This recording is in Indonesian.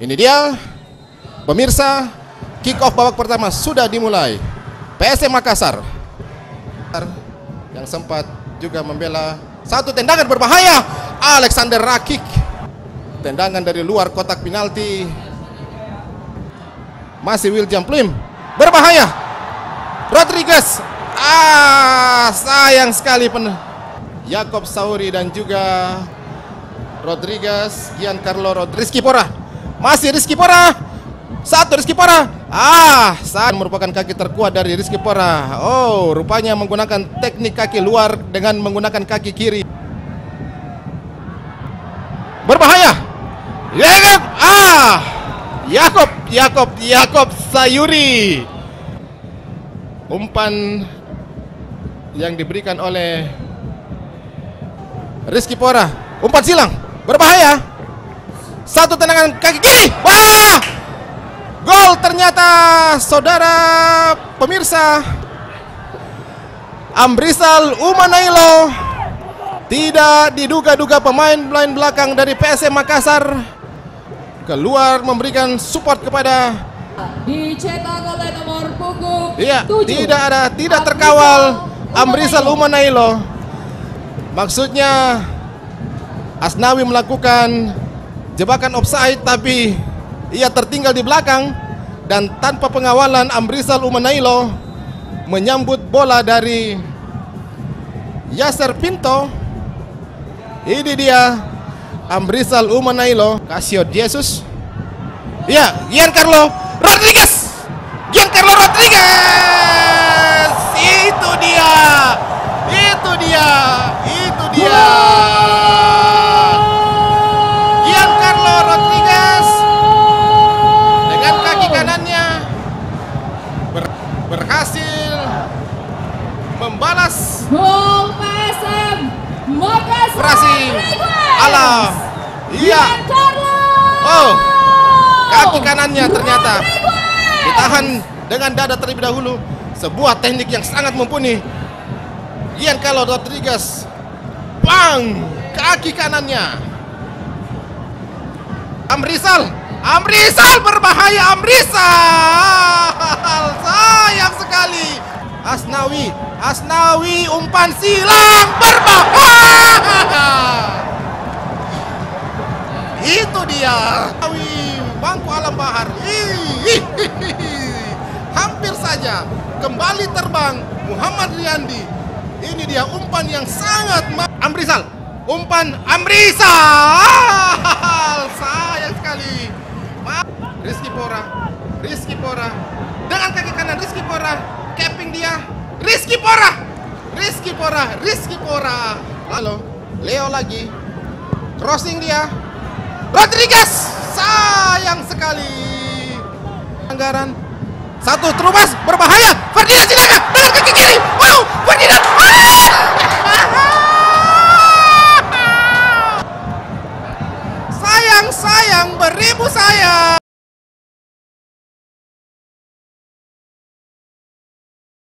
Ini dia pemirsa kick off babak pertama sudah dimulai. PSM Makassar yang sempat juga membela satu tendangan berbahaya Alexander Rakik. Tendangan dari luar kotak penalti. Masih William Plim berbahaya. Rodriguez ah sayang sekali pen Yakob Sauri dan juga Rodriguez, Giancarlo Rodriguez, Rizky Pora. Masih Rizky Pora. Satu Rizky Pora. Ah, saat merupakan kaki terkuat dari Rizky Pora. Oh, rupanya menggunakan teknik kaki luar dengan menggunakan kaki kiri. Berbahaya. Yakob. Ah. Yakob, Yakob, Yakob Sayuri. Umpan yang diberikan oleh Rizky Pora. Umpan silang. Berbahaya. Satu tendangan kaki kiri. Wah! Gol ternyata saudara pemirsa. Ambrisal Umanailo tidak diduga-duga pemain line belakang dari PSM Makassar keluar memberikan support kepada dicetak oleh nomor punggung Iya, 7. tidak ada, tidak terkawal Amrizal Umanailo. Maksudnya Asnawi melakukan jebakan offside tapi ia tertinggal di belakang dan tanpa pengawalan Amrizal Umanailo menyambut bola dari Yasser Pinto. Ini dia Amrizal Umanailo, Casio Jesus. Ya, Giancarlo Rodriguez. Giancarlo Rodriguez. Itu dia. Membalas Gol PSM Request. alam. Iya. Oh, kaki kanannya ternyata ditahan dengan dada terlebih dahulu. Sebuah teknik yang sangat mumpuni. Giancarlo Rodriguez, bang, kaki kanannya. Amrizal, Amrizal berbahaya sekali. Asnawi, umpan silang berbahaya. Itu dia. Asnawi bangku alam bahar. Hampir saja kembali terbang Muhammad Riyandi. Ini dia umpan yang sangat Amrizal. Umpan Amrizal. Sayang sekali. Rizky Pora. Rizky Pora. Dengan kaki kanan Rizky Pora. Capping dia. Rizky Pora. Rizky Pora. Rizky Pora. Lalu Leo lagi. Crossing dia. Rodriguez. Sayang sekali. Anggaran satu terubas berbahaya. Ferdinand Sinaga dengan kaki kiri. Wow, Ferdinand. sayang, sayang, beribu sayang.